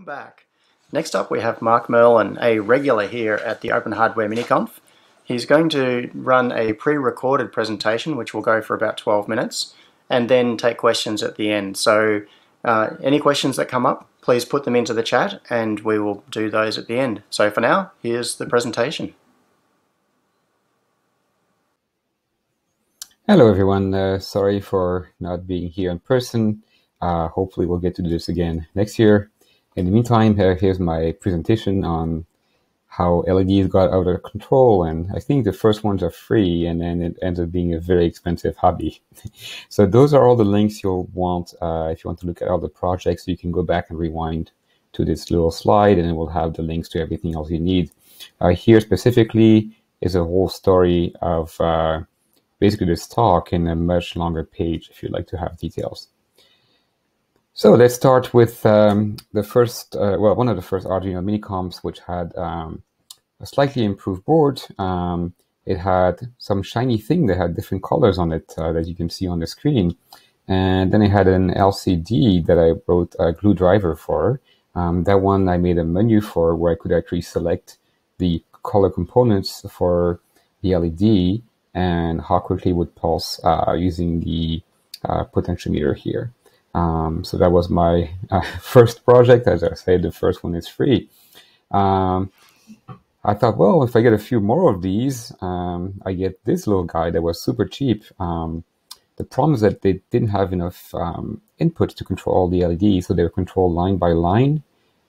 Welcome back. Next up we have Marc Merlin, a regular here at the Open Hardware MiniConf. He's going to run a pre-recorded presentation which will go for about 12 minutes and then take questions at the end. So uh, any questions that come up, please put them into the chat and we will do those at the end. So for now, here's the presentation. Hello everyone, uh, sorry for not being here in person. Uh, hopefully we'll get to do this again next year. In the meantime, here's my presentation on how LEDs got out of control. And I think the first ones are free and then it ends up being a very expensive hobby. so those are all the links you'll want uh, if you want to look at all the projects. You can go back and rewind to this little slide and it will have the links to everything else you need. Uh, here specifically is a whole story of uh, basically this talk in a much longer page if you'd like to have details. So let's start with um, the first, uh, well, one of the first Arduino mini-confs, which had um, a slightly improved board. Um, it had some shiny thing that had different colors on it uh, that you can see on the screen. And then it had an LCD that I wrote a glue driver for. Um, that one I made a menu for where I could actually select the color components for the LED and how quickly it would pulse uh, using the uh, potentiometer here. Um, so that was my uh, first project. As I said, the first one is free. Um, I thought, well, if I get a few more of these, um, I get this little guy that was super cheap. Um, the problem is that they didn't have enough um, input to control all the LEDs, so they were controlled line by line,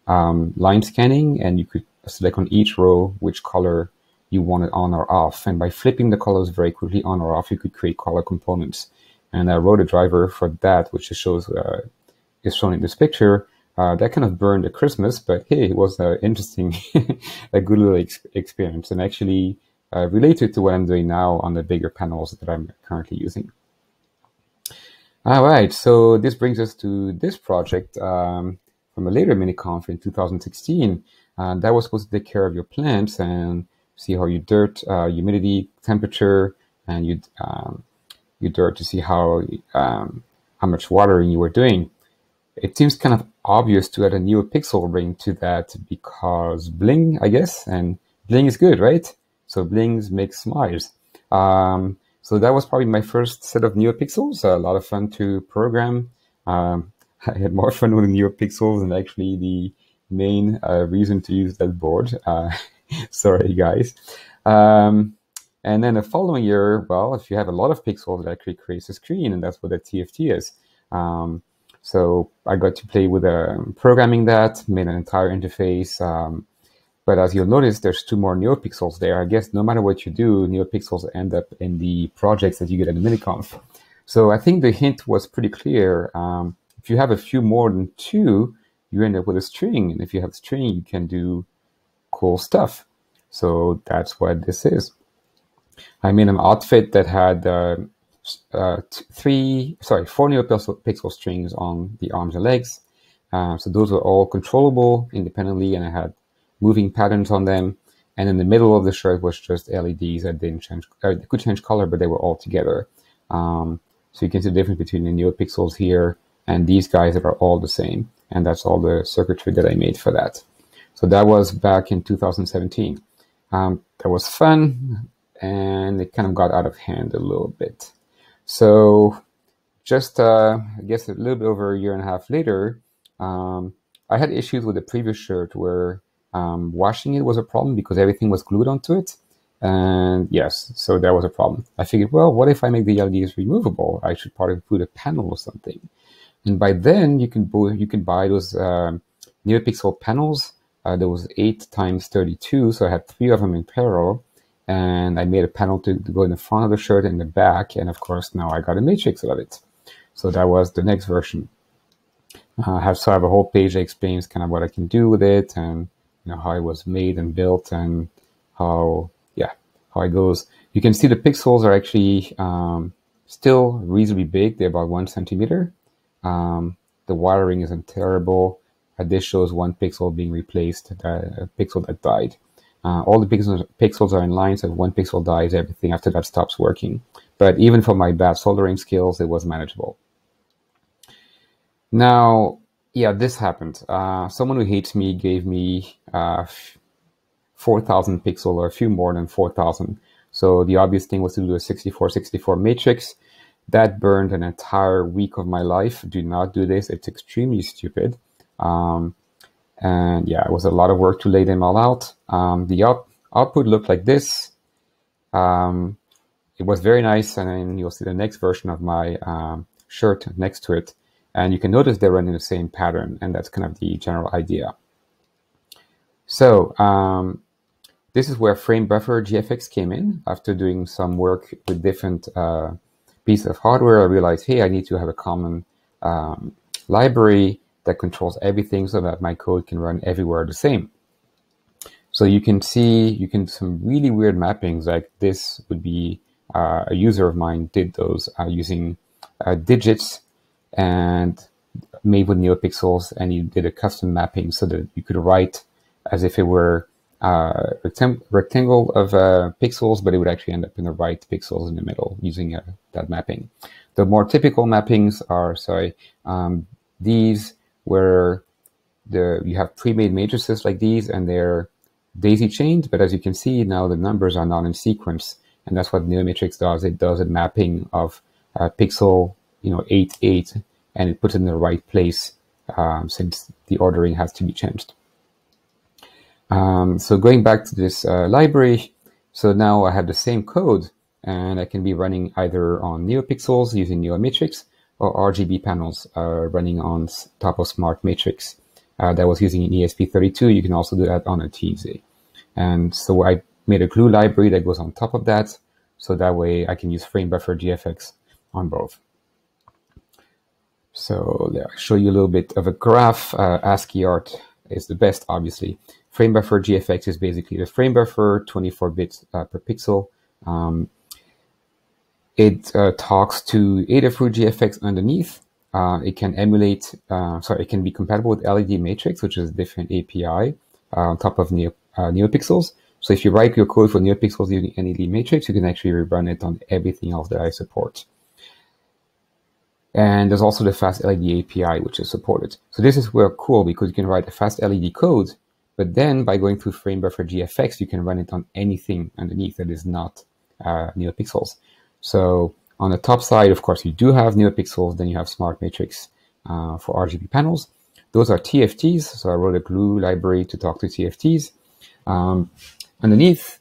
um, line scanning, and you could select on each row which color you wanted on or off. And by flipping the colors very quickly on or off, you could create color components and I wrote a driver for that, which shows uh, is shown in this picture. Uh, that kind of burned at Christmas, but hey, it was uh, interesting, a good little ex experience, and actually uh, related to what I'm doing now on the bigger panels that I'm currently using. All right, so this brings us to this project um, from a later mini-conf in 2016. Uh, that was supposed to take care of your plants and see how your dirt, uh, humidity, temperature, and you um, you dirt to see how um, how much watering you were doing. It seems kind of obvious to add a NeoPixel ring to that because bling, I guess, and bling is good, right? So blings make smiles. Um, so that was probably my first set of NeoPixels. A lot of fun to program. Um, I had more fun with NeoPixels than actually the main uh, reason to use that board. Uh, sorry, guys. Um, and then the following year, well, if you have a lot of pixels, that creates a screen, and that's what a TFT is. Um, so I got to play with uh, programming that, made an entire interface. Um, but as you'll notice, there's two more NeoPixels there. I guess no matter what you do, NeoPixels end up in the projects that you get at the MiniConf. So I think the hint was pretty clear. Um, if you have a few more than two, you end up with a string. And if you have a string, you can do cool stuff. So that's what this is. I made an outfit that had uh, uh, three, sorry, four NeoPixel pixel strings on the arms and legs. Uh, so those were all controllable independently, and I had moving patterns on them. And in the middle of the shirt was just LEDs that didn't change, uh, they could change color, but they were all together. Um, so you can see the difference between the NeoPixels here and these guys that are all the same. And that's all the circuitry that I made for that. So that was back in 2017. Um, that was fun and it kind of got out of hand a little bit. So just, uh, I guess, a little bit over a year and a half later, um, I had issues with the previous shirt where um, washing it was a problem because everything was glued onto it. And yes, so that was a problem. I figured, well, what if I make the LEDs removable? I should probably put a panel or something. And by then, you can buy, you can buy those uh, NeoPixel panels. Uh, there was eight times 32, so I had three of them in parallel and I made a panel to, to, go in the front of the shirt and the back, and of course now I got a matrix out of it. So that was the next version. Uh, I have so I have a whole page that explains kind of what I can do with it and you know how it was made and built and how yeah how it goes. You can see the pixels are actually um, still reasonably big. They're about one centimeter. Um, the wiring isn't terrible. This shows one pixel being replaced, a pixel that died. Uh, all the pixels, pixels are in line, so if one pixel dies, everything after that stops working. But even for my bad soldering skills, it was manageable. Now, yeah, this happened. Uh, someone who hates me gave me uh, 4,000 pixel or a few more than 4,000. So the obvious thing was to do a 6464 matrix. That burned an entire week of my life. Do not do this. It's extremely stupid. Um, and yeah, it was a lot of work to lay them all out. Um, the out- output looked like this. Um, it was very nice. And then you'll see the next version of my um, shirt next to it. And you can notice they're running the same pattern. And that's kind of the general idea. So um, this is where Framebuffer GFX came in. After doing some work with different uh, pieces of hardware, I realized, hey, I need to have a common um, library that controls everything so that my code can run everywhere the same. So you can see, you can some really weird mappings like this would be uh, a user of mine did those uh, using uh, digits and made with NeoPixels and you did a custom mapping so that you could write as if it were uh, rectang- rectangle of uh, pixels, but it would actually end up in the right pixels in the middle using uh, that mapping. The more typical mappings are, sorry, um, these where the you have pre-made matrices like these and they're daisy chained, but as you can see now the numbers are not in sequence, and that's what NeoMatrix does. It does a mapping of uh, pixel, you know, eight eight, and it puts it in the right place um, since the ordering has to be changed. Um, so going back to this uh, library, so now I have the same code and I can be running either on NeoPixels using NeoMatrix or RGB panels running on top of SmartMatrix uh, that was using an ESP32. You can also do that on a Teensy. And so I made a glue library that goes on top of that. So that way I can use Framebuffer GFX on both. So I'll show you a little bit of a graph. Uh, ASCII art is the best, obviously. Framebuffer GFX is basically the frame buffer, 24 bits uh, per pixel. Um, it uh, talks to Adafruit GFX underneath. Uh, it can emulate, uh, sorry, it can be compatible with LEDMatrix, which is a different API uh, on top of Neo, uh, NeoPixels. So if you write your code for NeoPixels using LEDMatrix, you can actually rerun it on everything else that I support. And there's also the FastLED API, which is supported. So this is where cool because you can write a FastLED code but then by going through Framebuffer GFX, you can run it on anything underneath that is not uh, NeoPixels. So on the top side, of course, you do have NeoPixels, then you have SmartMatrix uh, for RGB panels. Those are TFTs, so I wrote a glue library to talk to TFTs. Um, underneath,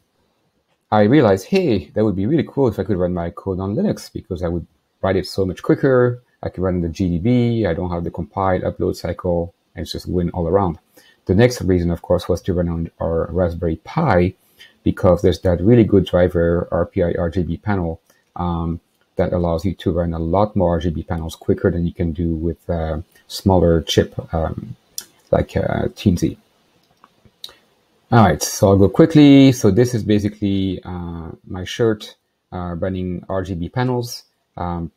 I realized, hey, that would be really cool if I could run my code on Linux because I would write it so much quicker. I could run the GDB. I don't have the compile upload cycle, and it's just win all around. The next reason, of course, was to run on our Raspberry Pi because there's that really good driver RPI RGB panel um, that allows you to run a lot more RGB panels quicker than you can do with uh, smaller chip um, like uh. All right, so I'll go quickly. So this is basically uh, my shirt uh, running RGB panels. Um,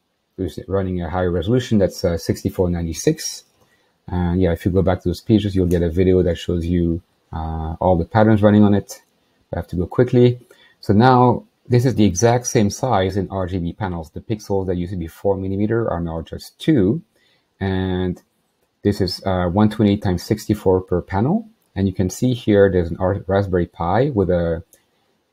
running a higher resolution that's uh, 6496 and yeah, if you go back to those pages, you'll get a video that shows you uh, all the patterns running on it. I have to go quickly. So now this is the exact same size in RGB panels. The pixels that used to be four millimeter are now just two. And this is uh, 128 times 64 per panel. And you can see here there's an Raspberry Pi with a,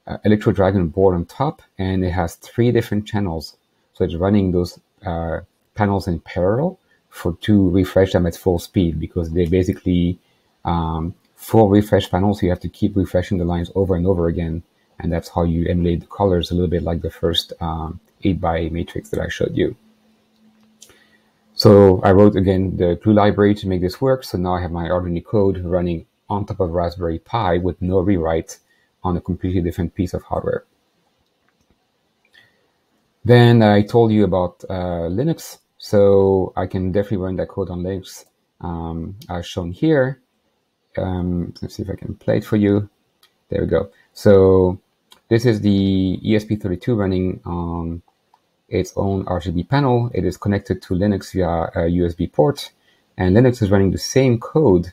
a ElectroDragon board on top, and it has three different channels. So it's running those uh, panels in parallel for to refresh them at full speed because they basically um, full refresh panels. So you have to keep refreshing the lines over and over again, and that's how you emulate the colors a little bit like the first um, 8 by 8 matrix that I showed you. So I wrote again the glue library to make this work. So now I have my Arduino code running on top of Raspberry Pi with no rewrite on a completely different piece of hardware. Then I told you about uh, Linux. So I can definitely run that code on Linux um, as shown here. Um, let's see if I can play it for you. There we go. So this is the ESP32 running on its own RGB panel. It is connected to Linux via a USB port, and Linux is running the same code,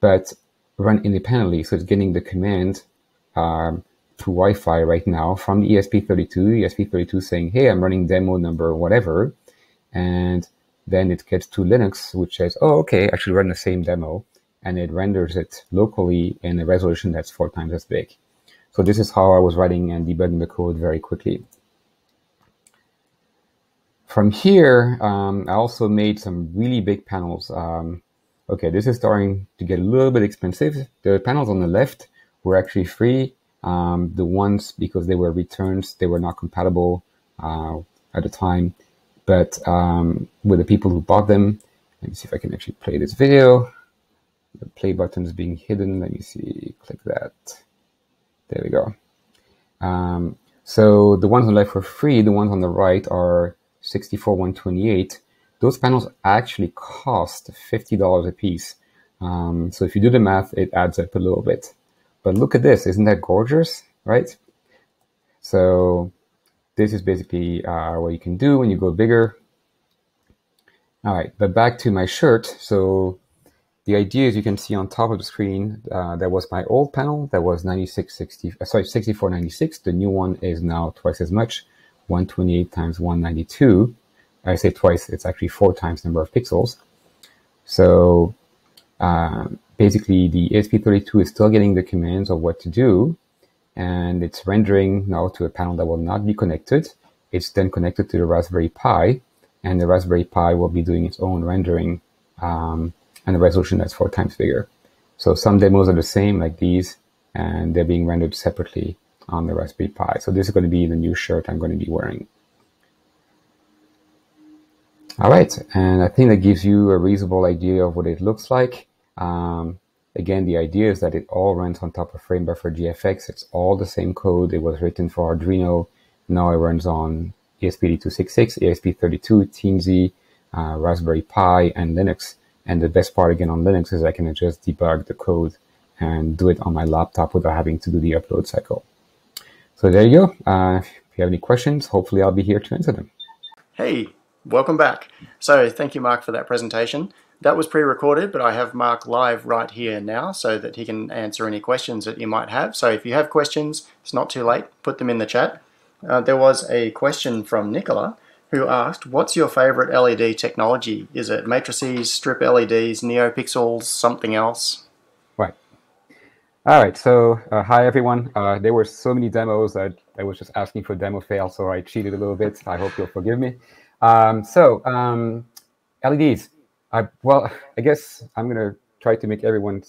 but run independently. So it's getting the command um, through Wi-Fi right now from the ESP32. ESP32 saying, "Hey, I'm running demo number whatever," and then it gets to Linux, which says, oh, okay, I should run the same demo. And it renders it locally in a resolution that's four times as big. So this is how I was writing and debugging the code very quickly. From here, um, I also made some really big panels. Um, okay, this is starting to get a little bit expensive. The panels on the left were actually free. Um, the ones, because they were returns, they were not compatible uh, at the time. But um, with the people who bought them, let me see if I can actually play this video. The play button is being hidden. Let me see, click that. There we go. Um, so the ones on the left were free. The ones on the right are 64 128. Those panels actually cost $50 a piece. Um, so if you do the math, it adds up a little bit. But look at this, isn't that gorgeous, right? So this is basically uh, what you can do when you go bigger. All right, but back to my shirt. So the idea is you can see on top of the screen, uh, that was my old panel. That was 9660, uh, sorry, 6496. The new one is now twice as much, 128 times 192. I say twice, it's actually four times number of pixels. So um, basically the ESP32 is still getting the commands of what to do, and it's rendering now to a panel that will not be connected. It's then connected to the Raspberry Pi, and the Raspberry Pi will be doing its own rendering um, and a resolution that's four times bigger. So some demos are the same like these, and they're being rendered separately on the Raspberry Pi. So this is going to be the new shirt I'm going to be wearing. All right, and I think that gives you a reasonable idea of what it looks like. Um, again, the idea is that it all runs on top of FrameBuffer GFX. It's all the same code. It was written for Arduino. Now it runs on ESP8266, ESP32, Teensy, uh, Raspberry Pi, and Linux. And the best part again on Linux is I can just debug the code and do it on my laptop without having to do the upload cycle. So there you go. Uh, if you have any questions, hopefully I'll be here to answer them. Hey, welcome back. So thank you, Marc, for that presentation. That was pre-recorded, but I have Marc live right here now so that he can answer any questions that you might have. So if you have questions, it's not too late, put them in the chat. Uh, there was a question from Nicola who asked, what's your favorite LED technology? Is it matrices, strip LEDs, NeoPixels, something else? Right. All right, so uh, hi everyone. Uh, there were so many demos that I was just asking for demo fail, so I cheated a little bit. I hope you'll forgive me. Um, so um, LEDs. I, well, I guess I'm going to try to make everyone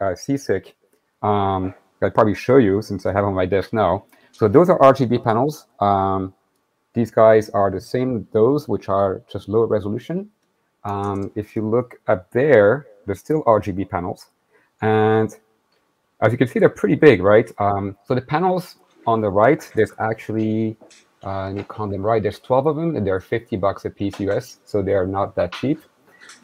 uh, seasick. Um, I'll probably show you since I have on my desk now. So those are RGB panels. Um, these guys are the same those, which are just low resolution. Um, if you look up there, they're still RGB panels. And as you can see, they're pretty big, right? Um, so the panels on the right, there's actually, uh, let me count them right, there's 12 of them, and they're 50 bucks a piece US, so they're not that cheap.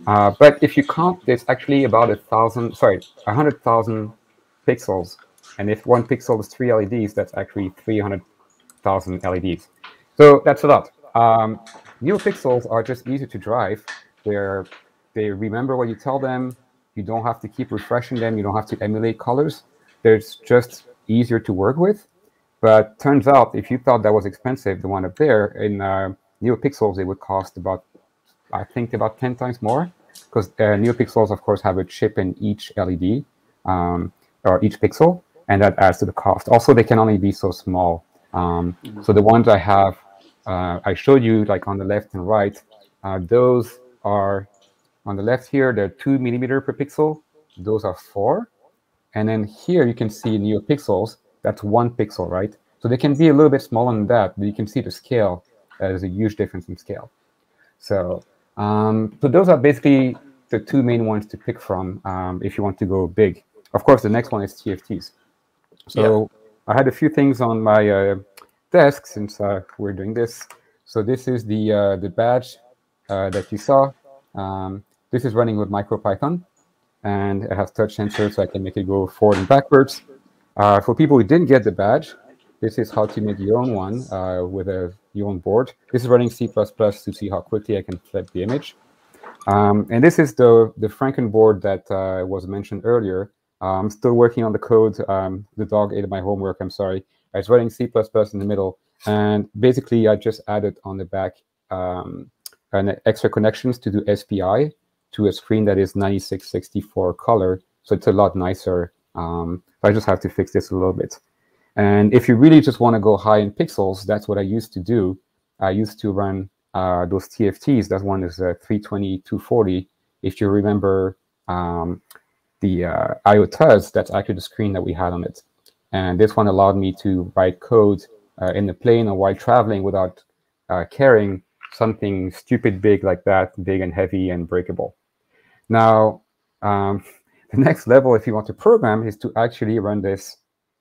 Uh, but if you count, there's actually about a thousand, sorry, a hundred thousand pixels. And if one pixel is three LEDs, that's actually 300,000 LEDs. So that's a lot. Um, NeoPixels are just easy to drive. They're, they remember what you tell them. You don't have to keep refreshing them. You don't have to emulate colors. They're just easier to work with. But turns out, if you thought that was expensive, the one up there in uh, NeoPixels, it would cost about I think about 10 times more because uh, NeoPixels, of course, have a chip in each LED um, or each pixel, and that adds to the cost. Also, they can only be so small. Um, so the ones I have, uh, I showed you like on the left and right, uh, those are on the left here, they're two millimeter per pixel. Those are four. And then here you can see NeoPixels, that's one pixel, right? So they can be a little bit smaller than that, but you can see the scale. There's a huge difference in scale. So um, so those are basically the two main ones to pick from um, if you want to go big. Of course, the next one is TFTs. So yeah. I had a few things on my desk since we're doing this. So this is the uh, the badge uh, that you saw. Um, this is running with MicroPython, and it has touch sensor, so I can make it go forward and backwards. Uh, for people who didn't get the badge, this is how to make your own one uh, with a your own board. This is running C++ to see how quickly I can flip the image. Um, and this is the, the Franken board that uh, was mentioned earlier. Uh, I'm still working on the code. Um, the dog ate my homework, I'm sorry. I was running C++ in the middle. And basically, I just added on the back um, an extra connections to do SPI to a screen that is 9664 color. So it's a lot nicer. Um, I just have to fix this a little bit. And if you really just want to go high in pixels, that's what I used to do. I used to run uh, those TFTs. That one is a 320, 240. If you remember um, the uh, IoTuz, that's actually the screen that we had on it. And this one allowed me to write code uh, in the plane or while traveling without uh, carrying something stupid big like that, big and heavy and breakable. Now, um, the next level, if you want to program, is to actually run this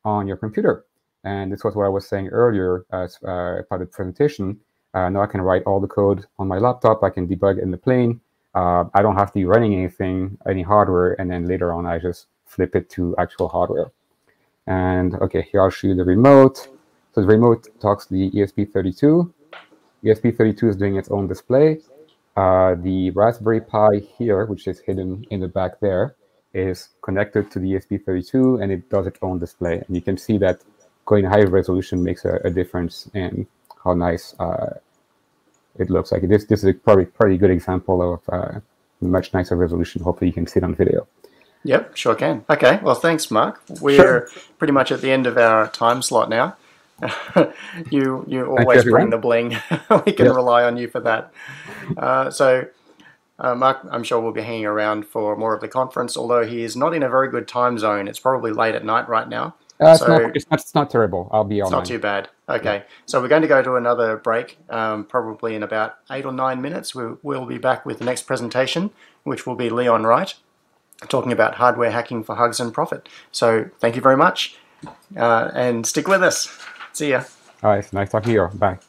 on your computer. And this was what I was saying earlier as uh, part of the presentation. Uh, now I can write all the code on my laptop. I can debug in the plane. Uh, I don't have to be running anything, any hardware, and then later on I just flip it to actual hardware. And okay, here I'll show you the remote. So the remote talks to the ESP32. ESP32 is doing its own display. Uh, the Raspberry Pi here, which is hidden in the back there, is connected to the ESP32 and it does its own display. And you can see that going high resolution makes a, a difference in how nice uh, it looks like. This, this is a probably pretty good example of uh, much nicer resolution. Hopefully you can see it on video. Yep, sure can. Okay, well, thanks, Marc. We're sure. pretty much at the end of our time slot now. you you always bring the bling. we can yep. rely on you for that. Uh, so, uh, Marc, I'm sure we'll be hanging around for more of the conference, although he is not in a very good time zone. It's probably late at night right now. Uh, so, it's, not, it's, not, it's, not, terrible. I'll be on. It's not too bad. Okay, yeah. so we're going to go to another break, um, probably in about eight or nine minutes. We, we'll be back with the next presentation, which will be Leon Wright, talking about hardware hacking for hugs and profit. So thank you very much, uh, and stick with us. See ya. All right, nice talking to you. Bye.